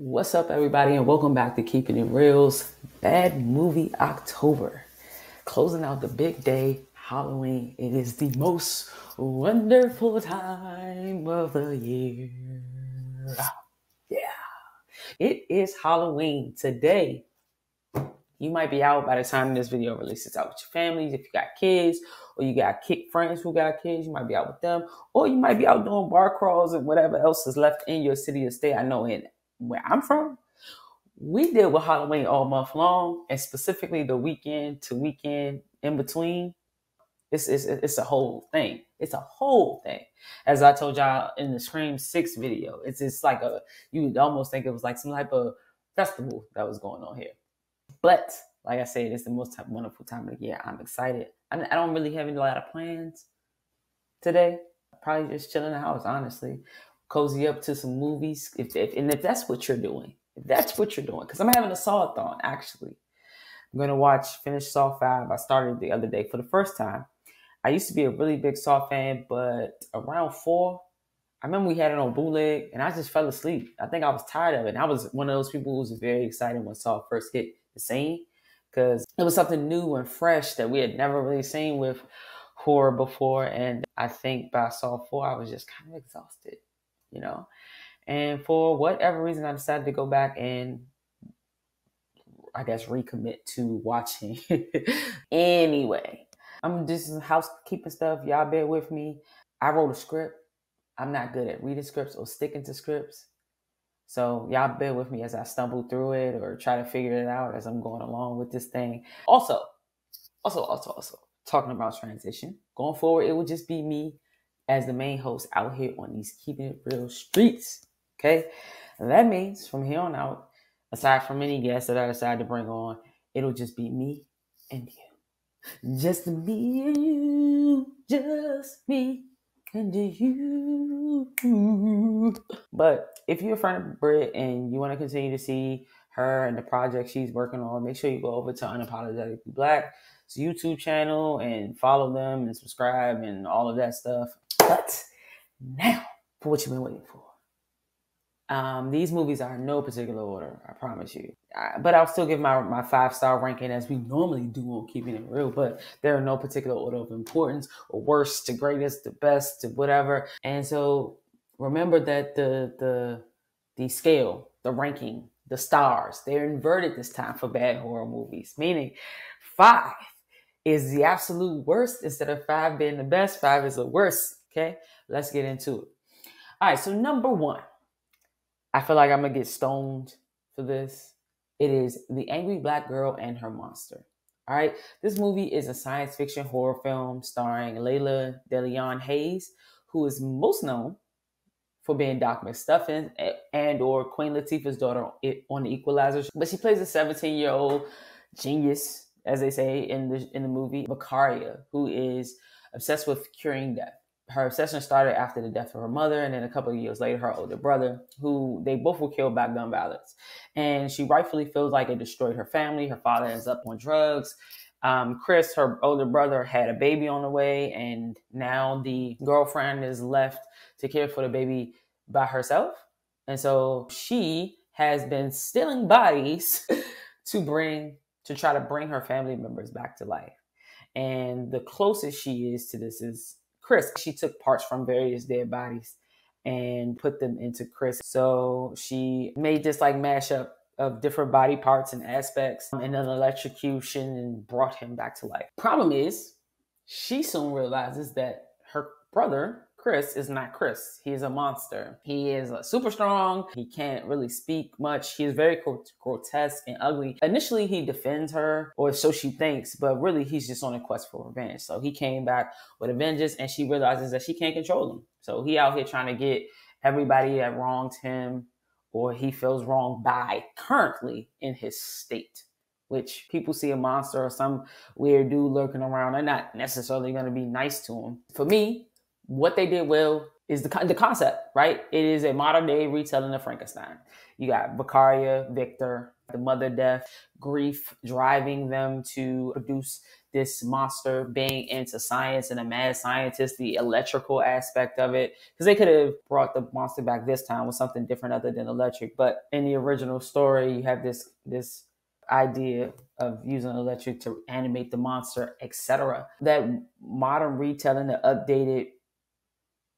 What's up, everybody, and welcome back to Keeping It Reel's Bad Movie October. Closing out the big day, Halloween. It is the most wonderful time of the year. Yeah, it is Halloween today. You might be out by the time this video releases out with your families. If you got kids, or you got kid friends who got kids, you might be out with them, or you might be out doing bar crawls and whatever else is left in your city or state. I know in where I'm from, we deal with Halloween all month long, and specifically the weekend to weekend in between. It's, it's, it's a whole thing. It's a whole thing. As I told y'all in the Scream 6 video, it's just like a, you would almost think it was like some type of festival that was going on here. But like I said, it's the most wonderful time of the year. I'm excited. I, I don't really have a lot of plans today. Probably just chilling in the house, honestly cozy up to some movies. If, if and if that's what you're doing, if that's what you're doing, because I'm having a Saw-a-thon actually. I'm gonna watch finish Saw Five. I started the other day for the first time. I used to be a really big Saw fan, but around four, I remember we had it on bootleg, and I just fell asleep. I think I was tired of it. And I was one of those people who was very excited when Saw first hit the scene because it was something new and fresh that we had never really seen with horror before. And I think by Saw Four, I was just kind of exhausted you know. And for whatever reason, I decided to go back and I guess recommit to watching. anyway, I'm just housekeeping stuff. Y'all bear with me. I wrote a script. I'm not good at reading scripts or sticking to scripts. So y'all bear with me as I stumble through it or try to figure it out as I'm going along with this thing. Also, also, also, also, talking about transition. Going forward, it will just be me as the main host out here on these keeping it real streets. Okay. And that means from here on out, aside from any guests that I decide to bring on, it'll just be me and you. Just me and you. Just me and you. But if you're a friend of Brit and you want to continue to see her and the project she's working on, make sure you go over to Unapologetically Black. YouTube channel and follow them and subscribe and all of that stuff. But now for what you've been waiting for. Um, these movies are in no particular order, I promise you. I, but I'll still give my, my five star ranking as we normally do on Keeping It Reel, but there are no particular order of importance or worst to greatest to best to whatever. And so remember that the the the scale, the ranking, the stars, they're inverted this time for bad horror movies, meaning five is the absolute worst instead of five being the best, five is the worst. Okay, let's get into it. All right, so number one, I feel like I'm gonna get stoned for this. It is The Angry Black Girl and Her Monster. All right, this movie is a science fiction horror film starring Layla DeLeon Hayes, who is most known for being Doc McStuffins and or Queen Latifah's daughter on The Equalizer. But she plays a 17 year old genius, as they say in the in the movie, Vicaria, who is obsessed with curing death her obsession started after the death of her mother, and then a couple of years later, her older brother, who they both were killed by gun violence. And she rightfully feels like it destroyed her family. Her father ends up on drugs. Um, Chris, her older brother, had a baby on the way, and now the girlfriend is left to care for the baby by herself. And so she has been stealing bodies to bring to try to bring her family members back to life. And the closest she is to this is Chris. She took parts from various dead bodies and put them into Chris. So she made this like mashup of different body parts and aspects um, and an electrocution and brought him back to life. Problem is, she soon realizes that her brother Chris is not Chris. He is a monster. He is uh, super strong. He can't really speak much. He is very grotesque and ugly. Initially, he defends her, or so she thinks, but really, he's just on a quest for revenge. So he came back with a vengeance, and she realizes that she can't control him. So he out here trying to get everybody that wronged him or he feels wrong by currently in his state which people see a monster or some weird dude lurking around, they're not necessarily going to be nice to him. For me, what they did well is the the concept, right? It is a modern day retelling of Frankenstein. You got Vicaria, Victor, the mother death, grief driving them to produce this monster, being into science and a mad scientist, the electrical aspect of it. Because they could have brought the monster back this time with something different other than electric. But in the original story, you have this this idea of using electric to animate the monster, etc. That modern retelling, the updated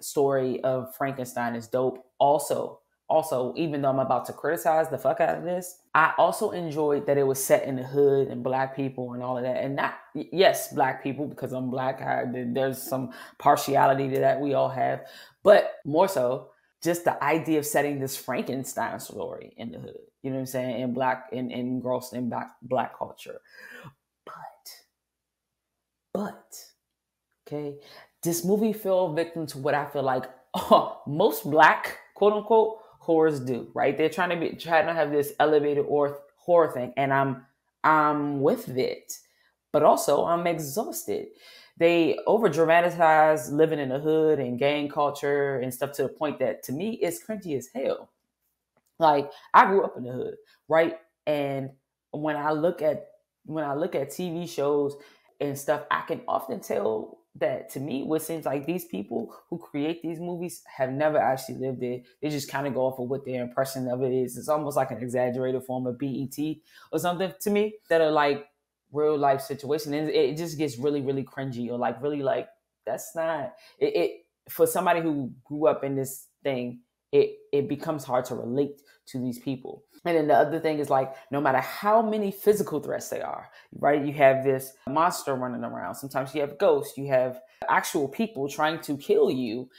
story of Frankenstein is dope. Also, also, even though I'm about to criticize the fuck out of this, I also enjoyed that it was set in the hood and black people and all of that. And not, yes, black people, because I'm black, I, there's some partiality to that we all have. But more so, just the idea of setting this Frankenstein story in the hood, you know what I'm saying, in black, in, engrossed in black, black culture. But, but, okay, this movie fell victim to what I feel like oh, most black, quote unquote, horrors do, right? They're trying to be trying to have this elevated or horror thing, and I'm I'm with it, but also I'm exhausted. They over dramatize living in the hood and gang culture and stuff to the point that to me it's cringy as hell. Like I grew up in the hood, right? And when I look at when I look at TV shows and stuff, I can often tell that to me, what seems like these people who create these movies have never actually lived it. They just kind of go off of what their impression of it is. It's almost like an exaggerated form of BET or something to me that are like real life situations. And it just gets really, really cringy or like really like that's not it, it for somebody who grew up in this thing. It it becomes hard to relate to these people. And then the other thing is like, no matter how many physical threats they are, right? You have this monster running around. Sometimes you have ghosts, you have actual people trying to kill you.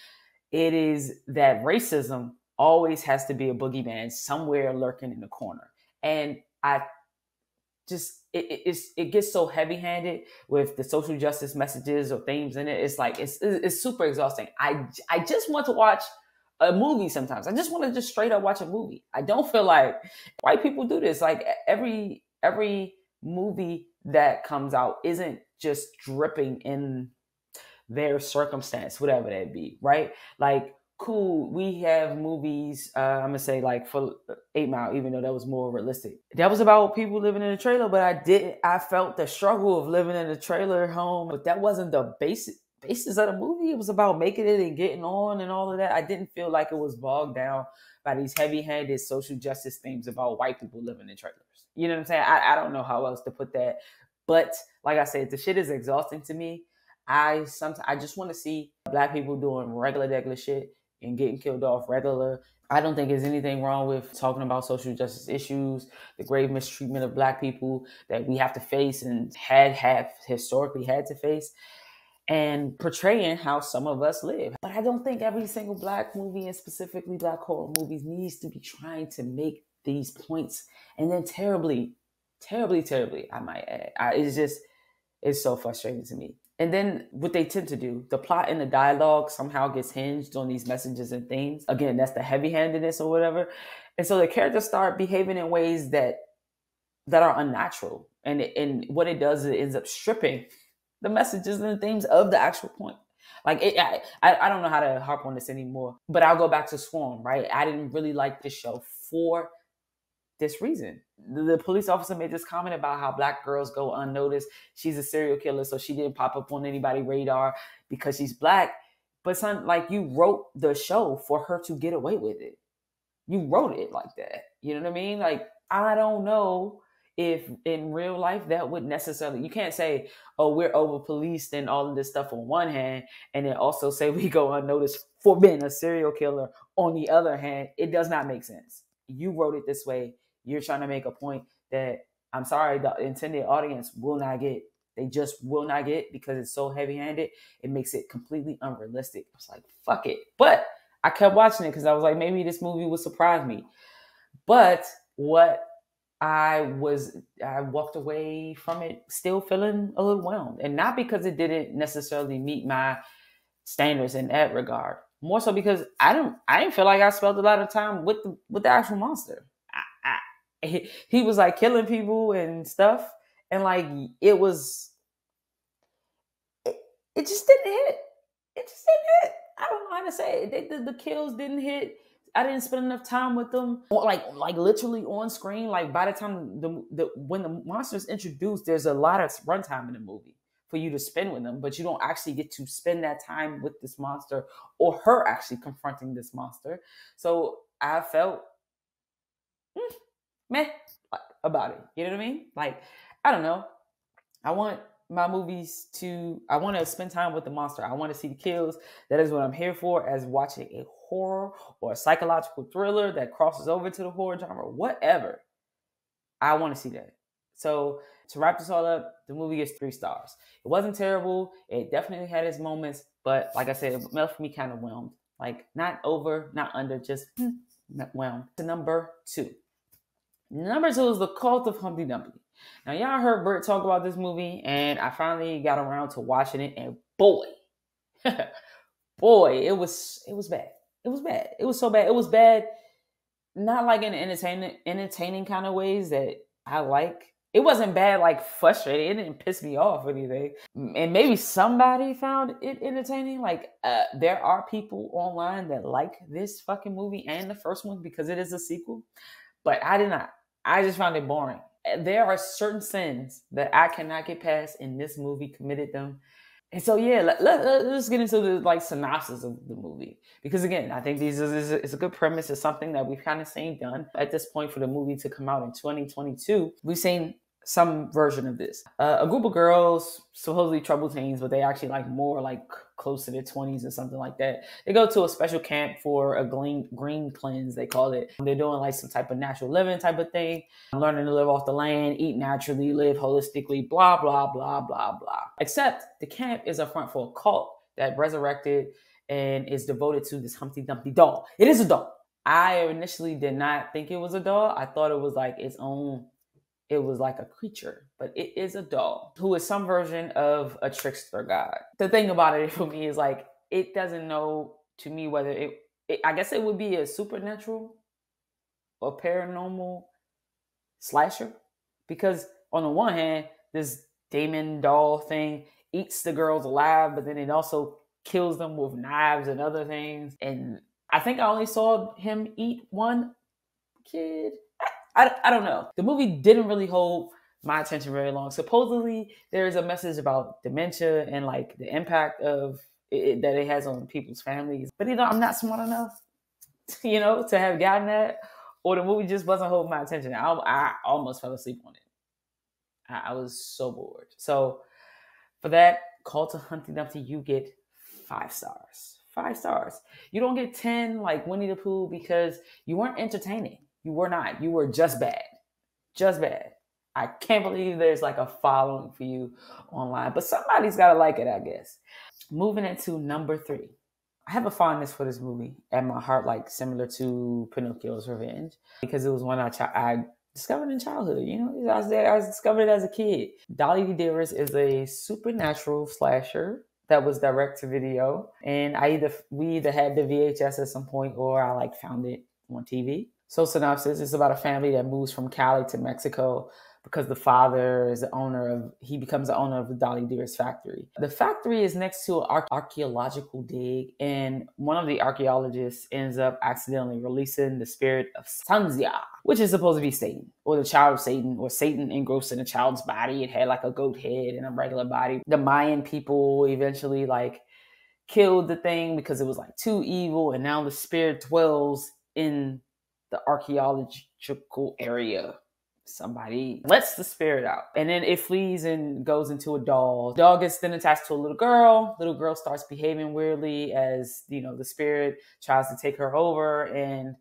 It is that racism always has to be a boogeyman somewhere lurking in the corner. And I just it, it, it gets so heavy handed with the social justice messages or themes in it. It's like it's it's super exhausting. I I just want to watch a movie sometimes. I just want to just straight up watch a movie. I don't feel like white people do this. Like every every movie that comes out isn't just dripping in their circumstance, whatever that be, right? Like cool, we have movies. Uh, I'm gonna say like for Eight Mile, even though that was more realistic. That was about people living in a trailer, but I did. I felt the struggle of living in a trailer home, but that wasn't the basic basis of the movie. It was about making it and getting on and all of that. I didn't feel like it was bogged down by these heavy-handed social justice themes about white people living in trailers. You know what I'm saying? I, I don't know how else to put that. But like I said, the shit is exhausting to me. I sometimes I just want to see black people doing regular regular shit and getting killed off regular. I don't think there's anything wrong with talking about social justice issues, the grave mistreatment of black people that we have to face and had have historically had to face and portraying how some of us live. But I don't think every single black movie and specifically black horror movies needs to be trying to make these points and then terribly, terribly, terribly, I might add. I, it's just, it's so frustrating to me. And then what they tend to do, the plot and the dialogue somehow gets hinged on these messages and themes. Again, that's the heavy handedness or whatever. And so the characters start behaving in ways that that are unnatural. And, and what it does is it ends up stripping the messages and the themes of the actual point. Like it, I, I don't know how to harp on this anymore, but I'll go back to Swarm. Right, I didn't really like this show for this reason. The, the police officer made this comment about how black girls go unnoticed. She's a serial killer, so she didn't pop up on anybody's radar because she's black. But son, like you wrote the show for her to get away with it. You wrote it like that. You know what I mean? Like I don't know if in real life that would necessarily you can't say oh we're over policed and all of this stuff on one hand and then also say we go unnoticed for being a serial killer on the other hand. It does not make sense. You wrote it this way. You're trying to make a point that i'm sorry the intended audience will not get they just will not get because it's so heavy handed it makes it completely unrealistic. I was like fuck it. But i kept watching it because i was like maybe this movie will surprise me. But what I was I walked away from it still feeling a little whelmed, and not because it didn't necessarily meet my standards in that regard. More so because I don't I didn't feel like I spent a lot of time with the with the actual monster. I, I, he, he was like killing people and stuff, and like it was, it, it just didn't hit. It just didn't hit. I don't know how to say it. They, the, the kills didn't hit. I didn't spend enough time with them, like like literally on screen. Like by the time the, the when the monster's introduced, there's a lot of runtime in the movie for you to spend with them, but you don't actually get to spend that time with this monster or her actually confronting this monster. So I felt mm, meh about it. You know what I mean? Like I don't know. I want my movies to I want to spend time with the monster. I want to see the kills. That is what I'm here for as watching a horror or a psychological thriller that crosses over to the horror genre, whatever. I want to see that. So to wrap this all up, the movie gets three stars. It wasn't terrible. It definitely had its moments, but like I said, it left me kind of whelmed. Like not over, not under, just hmm, whelmed. To number two. Number two is the Cult of Humpty Dumpty. Now, y'all heard Bert talk about this movie, and I finally got around to watching it, and boy, boy, it was it was bad. It was bad. It was so bad. It was bad, not like in entertaining entertaining kind of ways that I like. It wasn't bad, like frustrating. It didn't piss me off or anything. And maybe somebody found it entertaining. Like uh, there are people online that like this fucking movie and the first one because it is a sequel, but I did not. I just found it boring there are certain sins that I cannot get past, and this movie committed them. And so, yeah, let, let, us get into the like synopsis of the movie because again, I think these is, is a good premise. It's something that we've kind of seen done at this point for the movie to come out in 2022. We've seen some version of this. Uh, a group of girls, supposedly troubled teens, but they actually like more like close to their 20s or something like that. They go to a special camp for a green, green cleanse, they call it. They're doing like some type of natural living type of thing, learning to live off the land, eat naturally, live holistically, blah, blah, blah, blah, blah. Except the camp is a front for a cult that resurrected and is devoted to this Humpty Dumpty doll. It is a doll. I initially did not think it was a doll. I thought it was like its own it was like a creature, but it is a doll who is some version of a trickster god. The thing about it for me is like it doesn't know to me whether it, it I guess it would be a supernatural or paranormal slasher because on the one hand, this demon doll thing eats the girls alive, but then it also kills them with knives and other things. And I think I only saw him eat one kid I, I don't know. The movie didn't really hold my attention very long. Supposedly, there is a message about dementia and like the impact of it, that it has on people's families. But you know, I'm not smart enough, you know, to have gotten that, or the movie just wasn't holding my attention. I, I almost fell asleep on it. I, I was so bored. So for that, call to Humpty Dumpty, you get five stars. Five stars. You don't get 10 like Winnie the Pooh because you weren't entertaining. You were not. You were just bad. Just bad. I can't believe there's like a following for you online, but somebody's got to like it, I guess. Moving into number three. I have a fondness for this movie at my heart, like similar to Pinocchio's Revenge, because it was one I, ch- I discovered in childhood. You know, I, was there, I discovered it as a kid. Dolly Dearest is a supernatural slasher that was direct to video, and I either we either had the VHS at some point or I like found it on TV. So synopsis is about a family that moves from Cali to Mexico because the father is the owner of he becomes the owner of the Dolly Dearest factory. The factory is next to an archaeological dig, and one of the archaeologists ends up accidentally releasing the spirit of Sanzia, which is supposed to be Satan, or the child of Satan, or Satan engrossed in a child's body. It had like a goat head and a regular body. The Mayan people eventually like killed the thing because it was like too evil, and now the spirit dwells in the archaeological area. Somebody lets the spirit out. And then it flees and goes into a doll. Dog gets then attached to a little girl. Little girl starts behaving weirdly as, you know, the spirit tries to take her over and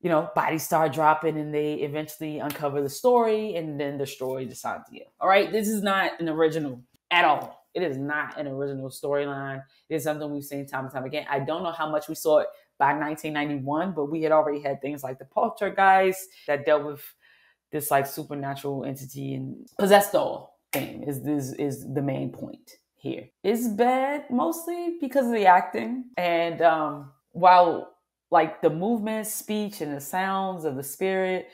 you know, bodies start dropping and they eventually uncover the story and then destroy the Sanzia. All right, this is not an original at all. It is not an original storyline. It is something we've seen time and time again. I don't know how much we saw it by 1991, but we had already had things like the Poltergeist that dealt with this like supernatural entity and possessed doll thing is this is the main point here. It's bad mostly because of the acting and um while like the movement, speech, and the sounds of the spirit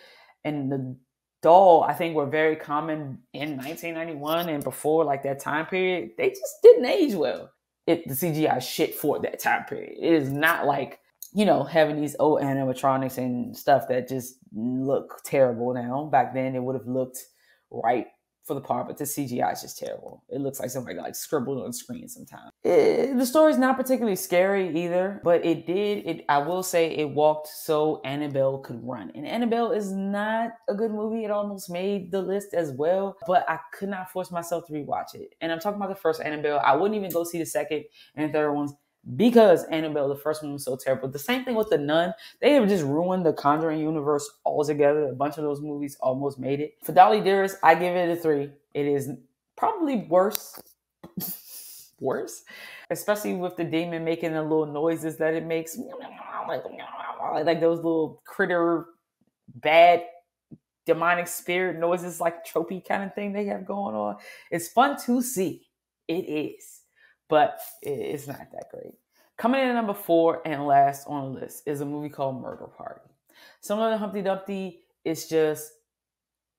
and the doll, I think were very common in 1991 and before like that time period. They just didn't age well. it the CGI shit for that time period. It is not like you know having these old animatronics and stuff that just look terrible now. Back then, it would have looked right for the part, but the CGI is just terrible. It looks like somebody like scribbled on screen sometimes. It, eh, the story's not particularly scary either, but it did. It I will say it walked so Annabelle could run, and Annabelle is not a good movie. It almost made the list as well, but I could not force myself to rewatch it. And I'm talking about the first Annabelle. I wouldn't even go see the second and third ones because Annabelle, the first one was so terrible. The same thing with The Nun. They have just ruined the Conjuring universe altogether. A bunch of those movies almost made it. For Dolly Dearest, I give it a three. It is probably worse. worse? Especially with the demon making the little noises that it makes. Like, like those little critter, bad demonic spirit noises, like tropey kind of thing they have going on. It's fun to see. It is but it's not that great. Coming in at number four and last on the list is a movie called Murder Party. Similar to Humpty Dumpty, it's just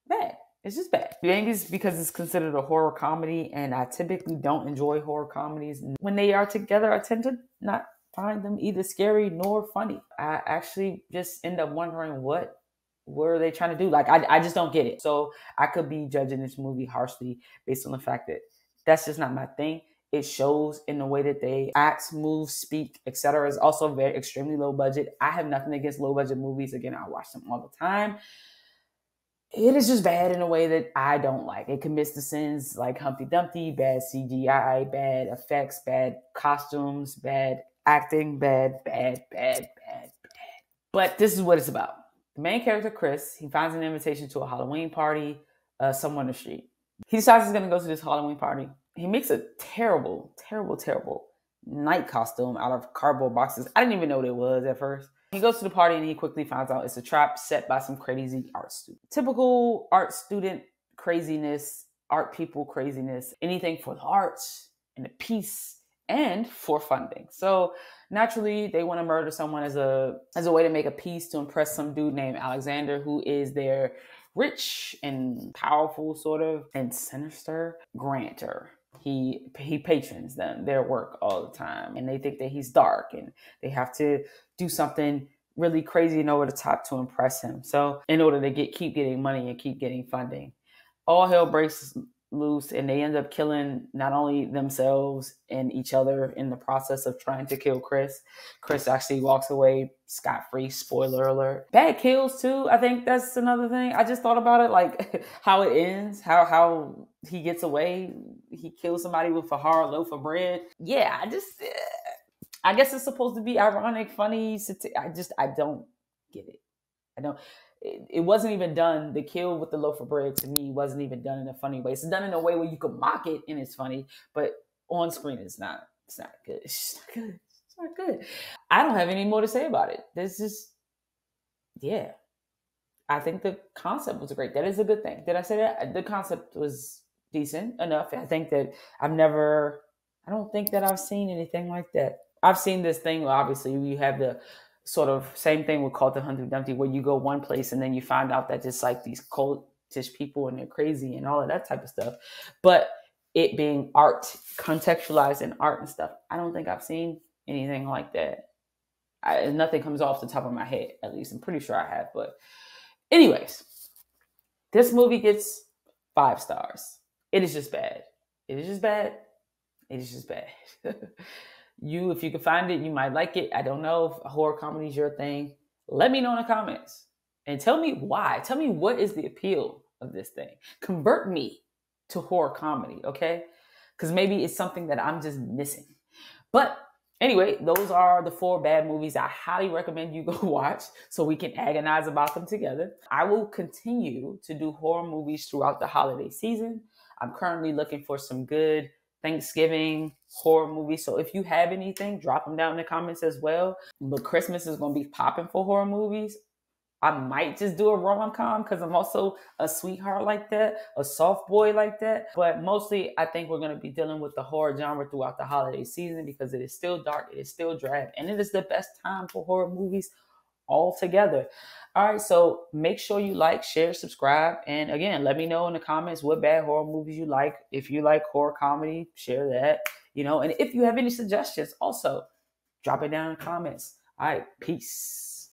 bad. It's just bad. Maybe it's because it's considered a horror comedy, and I typically don't enjoy horror comedies. When they are together, I tend to not find them either scary nor funny. I actually just end up wondering what were they trying to do? Like, I, I just don't get it. So I could be judging this movie harshly based on the fact that that's just not my thing it shows in the way that they act, move, speak, etc. is also very extremely low budget. I have nothing against low budget movies. Again, I watch them all the time. It is just bad in a way that I don't like. It commits the sins like Humpty Dumpty, bad CGI, bad effects, bad costumes, bad acting, bad, bad, bad, bad, bad. But this is what it's about. The main character, Chris, he finds an invitation to a Halloween party uh, somewhere on the street. He decides he's going to go to this Halloween party he makes a terrible, terrible, terrible knight costume out of cardboard boxes. I didn't even know what it was at first. He goes to the party and he quickly finds out it's a trap set by some crazy art student. Typical art student craziness, art people craziness, anything for the arts and the peace and for funding. So naturally they want to murder someone as a as a way to make a piece to impress some dude named Alexander who is their rich and powerful sort of and sinister grantor he he patrons them their work all the time and they think that he's dark and they have to do something really crazy and over the top to impress him. So in order to get keep getting money and keep getting funding all hell breaks loose and they end up killing not only themselves and each other in the process of trying to kill Chris. Chris actually walks away scot free. Spoiler alert. Bad kills too. I think that's another thing. I just thought about it, like how it ends, how how he gets away. He kills somebody with a hard loaf of bread. Yeah, I just. Uh, I guess it's supposed to be ironic, funny. I just I don't get it. I don't it, wasn't even done. The kill with the loaf of bread to me wasn't even done in a funny way. It's done in a way where you can mock it and it's funny, but on screen it's not. It's not good. It's not good. It's not good. I don't have any more to say about it. This is, yeah. I think the concept was great. That is a good thing. Did I say that? The concept was decent enough. I think that I've never, I don't think that I've seen anything like that. I've seen this thing. Obviously, you have the sort of same thing with Cult of Humpty Dumpty, where you go one place and then you find out that it's like these cultish people and they're crazy and all of that type of stuff. But it being art, contextualized in art and stuff, I don't think I've seen anything like that. I, nothing comes off the top of my head, at least. I'm pretty sure I have. But, anyways, this movie gets five stars. It is just bad. It is just bad. It is just bad. you, if you can find it, you might like it. I don't know if horror comedy is your thing. Let me know in the comments and tell me why. Tell me what is the appeal of this thing. Convert me to horror comedy, okay? Because maybe it's something that I'm just missing. But anyway, those are the four bad movies I highly recommend you go watch so we can agonize about them together. I will continue to do horror movies throughout the holiday season. I'm currently looking for some good Thanksgiving horror movies. So if you have anything, drop them down in the comments as well. But Christmas is going to be popping for horror movies. I might just do a rom com because I'm also a sweetheart like that, a soft boy like that. But mostly, I think we're going to be dealing with the horror genre throughout the holiday season because it is still dark, it is still drab, and it is the best time for horror movies altogether. All right, so make sure you like, share, subscribe, and again, let me know in the comments what bad horror movies you like. If you like horror comedy, share that. You know, and if you have any suggestions, also drop it down in the comments. All right, peace.